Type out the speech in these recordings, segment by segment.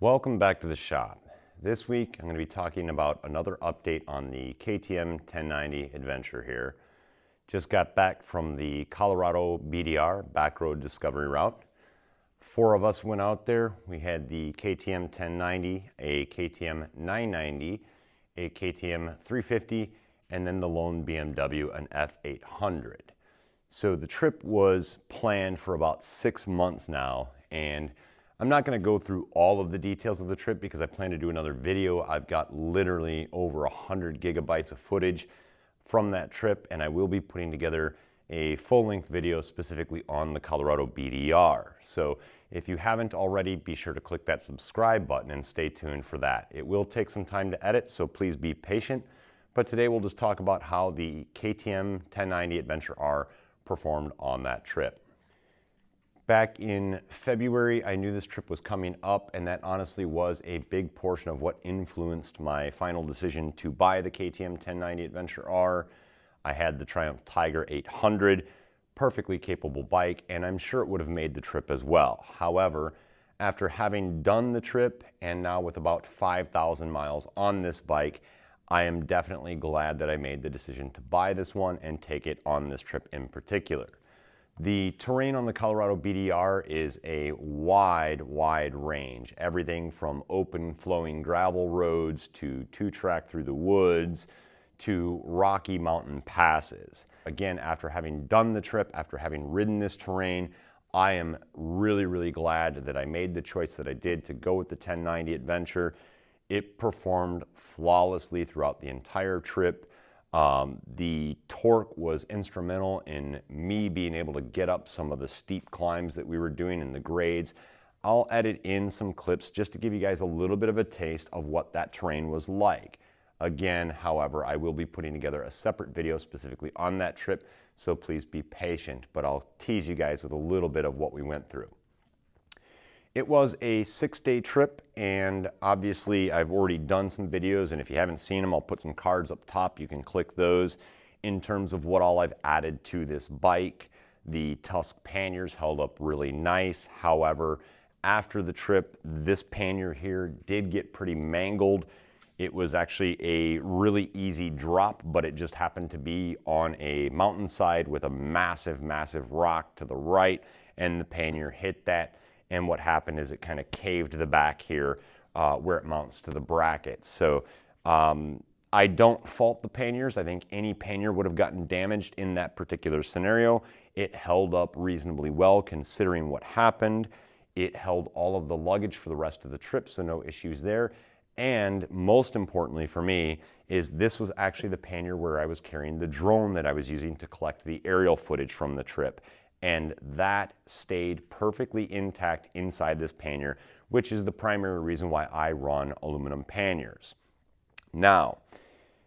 Welcome back to the shop. This week I'm going to be talking about another update on the KTM 1090 adventure R. Just got back from the Colorado BDR, Backroad Discovery Route. Four of us went out there. We had the KTM 1090, a KTM 990, a KTM 350, and then the lone BMW, an F800. So the trip was planned for about six months now, and I'm not gonna go through all of the details of the trip because I plan to do another video. I've got literally over 100 gigabytes of footage from that trip, and I will be putting together a full-length video specifically on the Colorado BDR. So if you haven't already, be sure to click that subscribe button and stay tuned for that. It will take some time to edit, so please be patient. But today we'll just talk about how the KTM 1090 Adventure R performed on that trip. Back in February, I knew this trip was coming up, and that honestly was a big portion of what influenced my final decision to buy the KTM 1090 Adventure R. I had the Triumph Tiger 800, perfectly capable bike, and I'm sure it would have made the trip as well. However, after having done the trip and now with about 5,000 miles on this bike, I am definitely glad that I made the decision to buy this one and take it on this trip in particular. The terrain on the Colorado BDR is a wide, wide range. Everything from open flowing gravel roads to two track through the woods to rocky mountain passes. Again, after having done the trip, after having ridden this terrain, I am really, really glad that I made the choice that I did to go with the 1090 Adventure. It performed flawlessly throughout the entire trip. Um, the torque was instrumental in me being able to get up some of the steep climbs that we were doing in the grades. I'll edit in some clips just to give you guys a little bit of a taste of what that terrain was like. Again, however, I will be putting together a separate video specifically on that trip, so please be patient, but I'll tease you guys with a little bit of what we went through. It was a six day trip and obviously I've already done some videos and if you haven't seen them, I'll put some cards up top. You can click those in terms of what all I've added to this bike. The Tusk panniers held up really nice. However, after the trip, this pannier here did get pretty mangled. It was actually a really easy drop, but it just happened to be on a mountainside with a massive, massive rock to the right, and the pannier hit that and what happened is it kind of caved the back here uh, where it mounts to the bracket. So um, I don't fault the panniers. I think any pannier would have gotten damaged in that particular scenario. It held up reasonably well considering what happened. It held all of the luggage for the rest of the trip, so no issues there. And most importantly for me is this was actually the pannier where I was carrying the drone that I was using to collect the aerial footage from the trip and that stayed perfectly intact inside this pannier, which is the primary reason why I run aluminum panniers. Now,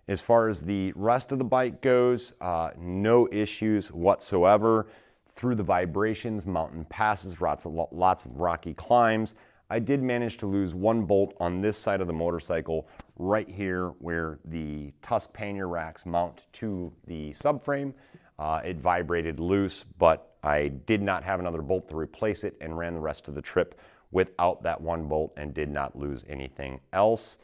as far as the rest of the bike goes, uh, no issues whatsoever. Through the vibrations, mountain passes, lots of, lots of rocky climbs, I did manage to lose one bolt on this side of the motorcycle right here where the Tusk pannier racks mount to the subframe. Uh, it vibrated loose, but I did not have another bolt to replace it and ran the rest of the trip without that one bolt and did not lose anything else.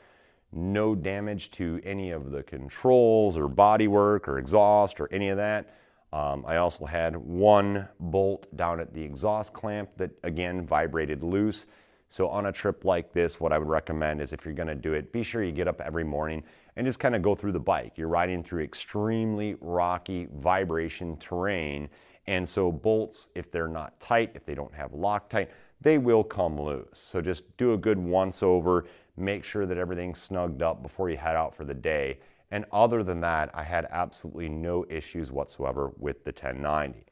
No damage to any of the controls or bodywork or exhaust or any of that. Um, I also had one bolt down at the exhaust clamp that again vibrated loose. So on a trip like this, what I would recommend is if you're gonna do it, be sure you get up every morning and just kind of go through the bike. You're riding through extremely rocky vibration terrain. And so bolts, if they're not tight, if they don't have Loctite, they will come loose. So just do a good once over, make sure that everything's snugged up before you head out for the day. And other than that, I had absolutely no issues whatsoever with the 1090.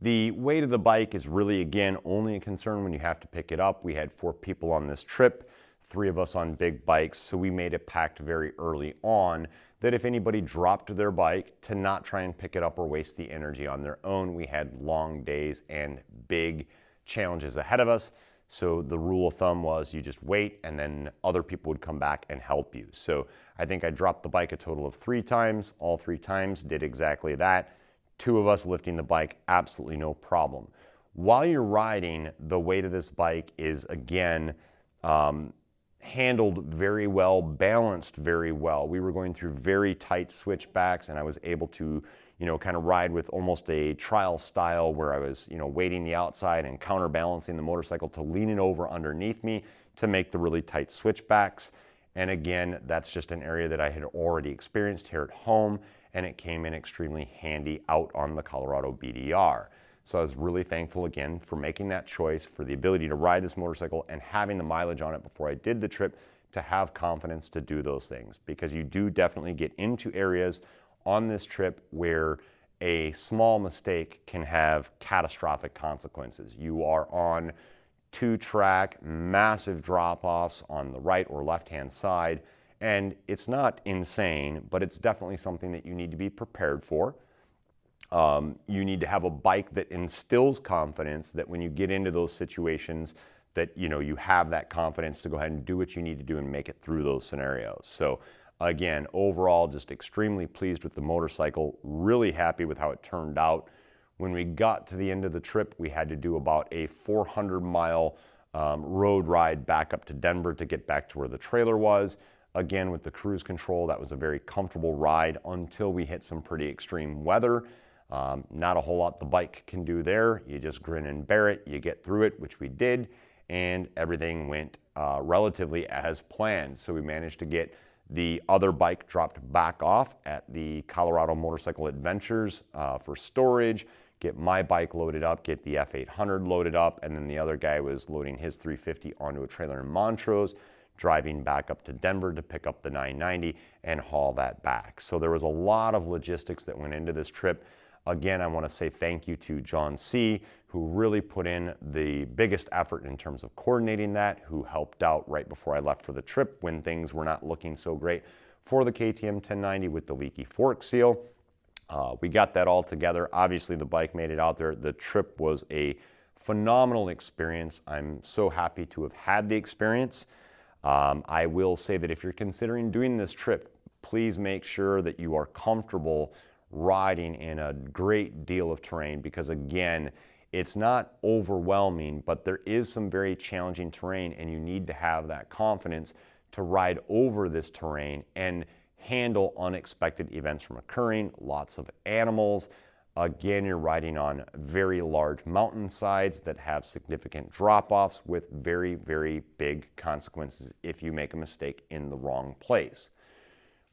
The weight of the bike is really, again, only a concern when you have to pick it up. We had four people on this trip, three of us on big bikes, so we made a pact very early on that if anybody dropped their bike to not try and pick it up or waste the energy on their own. We had long days and big challenges ahead of us. So the rule of thumb was you just wait and then other people would come back and help you. So I think I dropped the bike a total of three times. All three times did exactly that two of us lifting the bike, absolutely no problem. While you're riding, the weight of this bike is again Um, handled very well, balanced very well. We were going through very tight switchbacks, and I was able to, you know, kind of ride with almost a trial style where I was, you know, weighting the outside and counterbalancing the motorcycle to lean it over underneath me to make the really tight switchbacks. And again, that's just an area that I had already experienced here at home, and it came in extremely handy out on the Colorado BDR. So I was really thankful again for making that choice, for the ability to ride this motorcycle and having the mileage on it before I did the trip to have confidence to do those things because you do definitely get into areas on this trip where a small mistake can have catastrophic consequences. You are on two track, massive drop offs on the right or left hand side, and it's not insane, but it's definitely something that you need to be prepared for. Um, you need to have a bike that instills confidence that when you get into those situations that you know you have that confidence to go ahead and do what you need to do and make it through those scenarios. So again, overall just extremely pleased with the motorcycle, really happy with how it turned out. When we got to the end of the trip, we had to do about a 400 mile um, road ride back up to Denver to get back to where the trailer was. Again, with the cruise control, that was a very comfortable ride until we hit some pretty extreme weather. Um, not a whole lot the bike can do there. You just grin and bear it. You get through it, which we did, and everything went uh, relatively as planned. So we managed to get the other bike dropped back off at the Colorado Motorcycle Adventures uh, for storage, get my bike loaded up, get the F800 loaded up, and then the other guy was loading his 350 onto a trailer in Montrose, driving back up to Denver to pick up the 990 and haul that back. So there was a lot of logistics that went into this trip. Again, I want to say thank you to John C., who really put in the biggest effort in terms of coordinating that, who helped out right before I left for the trip when things were not looking so great for the KTM 1090 with the leaky fork seal. Uh, we got that all together. Obviously, the bike made it out there. The trip was a phenomenal experience. I'm so happy to have had the experience. Um, I will say that if you're considering doing this trip, please make sure that you are comfortable riding in a great deal of terrain because again, it's not overwhelming, but there is some very challenging terrain and you need to have that confidence to ride over this terrain and handle unexpected events from occurring, lots of animals. Again, you're riding on very large mountainsides that have significant drop-offs with very, very big consequences if you make a mistake in the wrong place.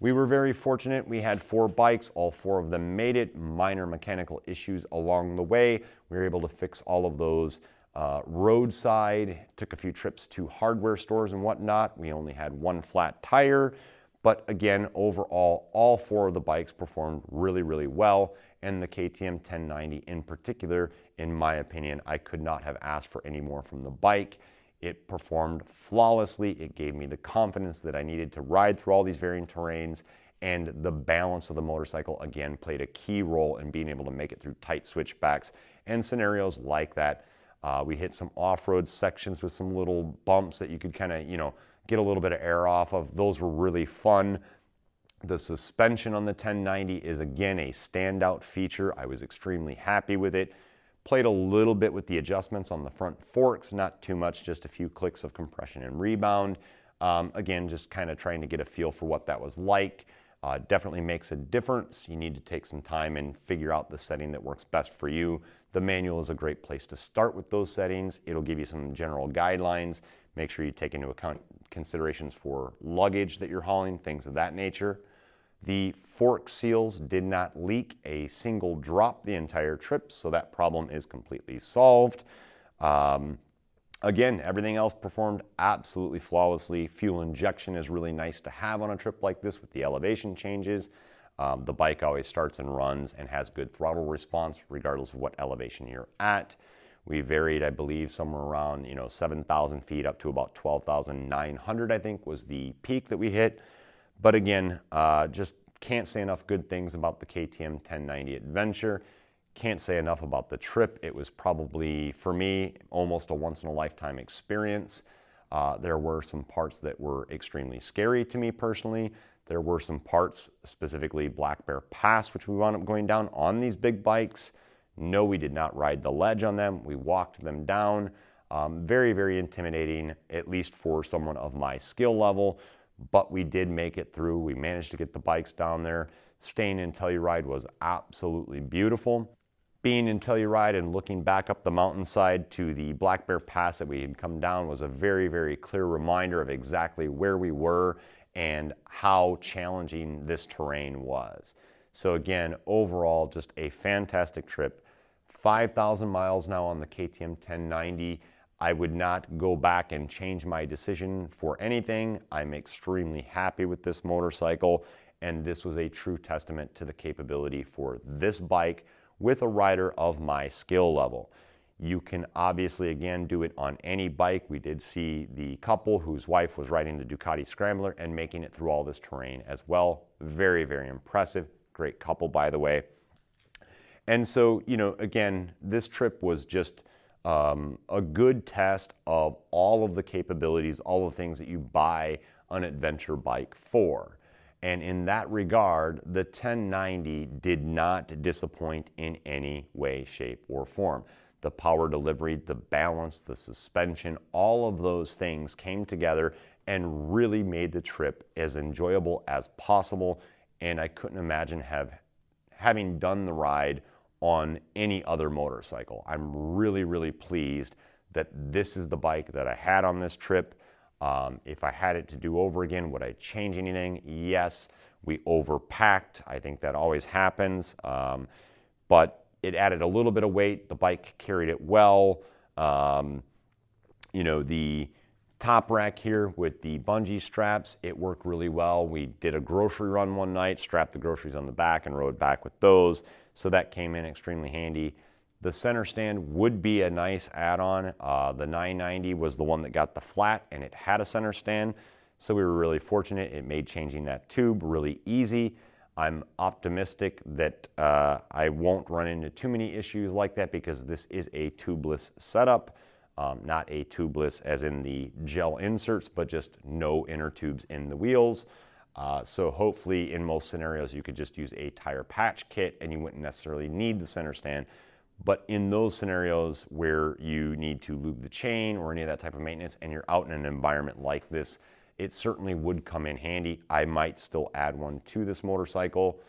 We were very fortunate. We had four bikes. All four of them made it. Minor mechanical issues along the way. We were able to fix all of those uh, roadside. Took a few trips to hardware stores and whatnot. We only had one flat tire. But again, overall, all four of the bikes performed really, really well. And the KTM 1090 in particular, in my opinion, I could not have asked for any more from the bike. It performed flawlessly. It gave me the confidence that I needed to ride through all these varying terrains. And the balance of the motorcycle, again, played a key role in being able to make it through tight switchbacks and scenarios like that. Uh, we hit some off-road sections with some little bumps that you could kind of, you know, get a little bit of air off of. Those were really fun. The suspension on the 1090 is again a standout feature. I was extremely happy with it. Played a little bit with the adjustments on the front forks, not too much, just a few clicks of compression and rebound. Um, again, just kind of trying to get a feel for what that was like. Uh, definitely makes a difference. You need to take some time and figure out the setting that works best for you. The manual is a great place to start with those settings. It'll give you some general guidelines. Make sure you take into account considerations for luggage that you're hauling, things of that nature. The fork seals did not leak a single drop the entire trip, so that problem is completely solved. Um, again, everything else performed absolutely flawlessly. Fuel injection is really nice to have on a trip like this with the elevation changes. Um, the bike always starts and runs and has good throttle response regardless of what elevation you're at. We varied, I believe, somewhere around you know 7,000 feet up to about 12,900, I think, was the peak that we hit. But again, uh, just can't say enough good things about the KTM 1090 Adventure. Can't say enough about the trip. It was probably, for me, almost a once in a lifetime experience. Uh, there were some parts that were extremely scary to me personally. There were some parts, specifically Black Bear Pass, which we wound up going down on these big bikes. No, we did not ride the ledge on them. We walked them down. Um, very, very intimidating, at least for someone of my skill level, but we did make it through. We managed to get the bikes down there. Staying in Telluride was absolutely beautiful. Being in Telluride and looking back up the mountainside to the Black Bear Pass that we had come down was a very, very clear reminder of exactly where we were and how challenging this terrain was. So again, overall, just a fantastic trip. 5,000 miles now on the KTM 1090. I would not go back and change my decision for anything. I'm extremely happy with this motorcycle, and this was a true testament to the capability for this bike with a rider of my skill level. You can obviously, again, do it on any bike. We did see the couple whose wife was riding the Ducati Scrambler and making it through all this terrain as well. Very, very impressive. Great couple, by the way. And so, you know, again, this trip was just um, a good test of all of the capabilities, all the things that you buy an adventure bike for. And in that regard, the 1090 did not disappoint in any way, shape, or form. The power delivery, the balance, the suspension, all of those things came together and really made the trip as enjoyable as possible. And I couldn't imagine have having done the ride on any other motorcycle. I'm really, really pleased that this is the bike that I had on this trip. Um, if I had it to do over again, would I change anything? Yes. We overpacked. I think that always happens. Um, but it added a little bit of weight. The bike carried it well. Um, you know, the top rack here with the bungee straps, it worked really well. We did a grocery run one night, strapped the groceries on the back and rode back with those. So that came in extremely handy. The center stand would be a nice add-on. Uh, the 990 was the one that got the flat and it had a center stand. So we were really fortunate. It made changing that tube really easy. I'm optimistic that uh, I won't run into too many issues like that because this is a tubeless setup. Um, not a tubeless as in the gel inserts, but just no inner tubes in the wheels. Uh, so hopefully in most scenarios you could just use a tire patch kit and you wouldn't necessarily need the center stand. But in those scenarios where you need to lube the chain or any of that type of maintenance and you're out in an environment like this, it certainly would come in handy. I might still add one to this motorcycle.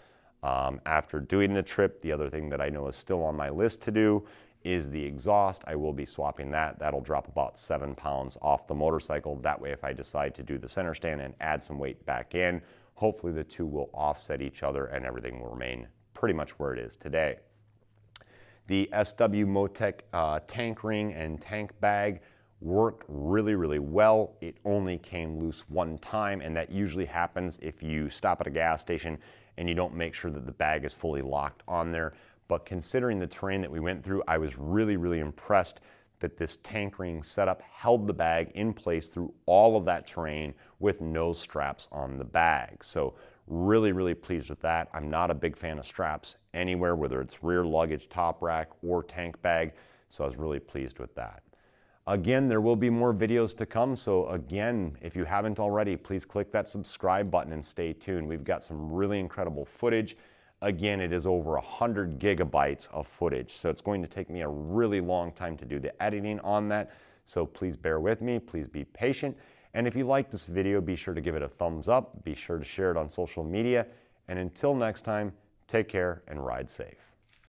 Um, after doing the trip, the other thing that I know is still on my list to do is the exhaust. I will be swapping that. That'll drop about seven pounds off the motorcycle. That way, if I decide to do the center stand and add some weight back in, hopefully the two will offset each other and everything will remain pretty much where it is today. The SW-Motech uh, tank ring and tank bag worked really, really well. It only came loose one time, and that usually happens if you stop at a gas station and you don't make sure that the bag is fully locked on there. But considering the terrain that we went through, I was really, really impressed that this tank ring setup held the bag in place through all of that terrain with no straps on the bag. So really, really pleased with that. I'm not a big fan of straps anywhere, whether it's rear luggage, top rack, or tank bag. So I was really pleased with that. Again, there will be more videos to come. So again, if you haven't already, please click that subscribe button and stay tuned. We've got some really incredible footage Again, it is over 100 gigabytes of footage, so it's going to take me a really long time to do the editing on that. So please bear with me, please be patient. And if you like this video, be sure to give it a thumbs up, be sure to share it on social media, and until next time, take care and ride safe.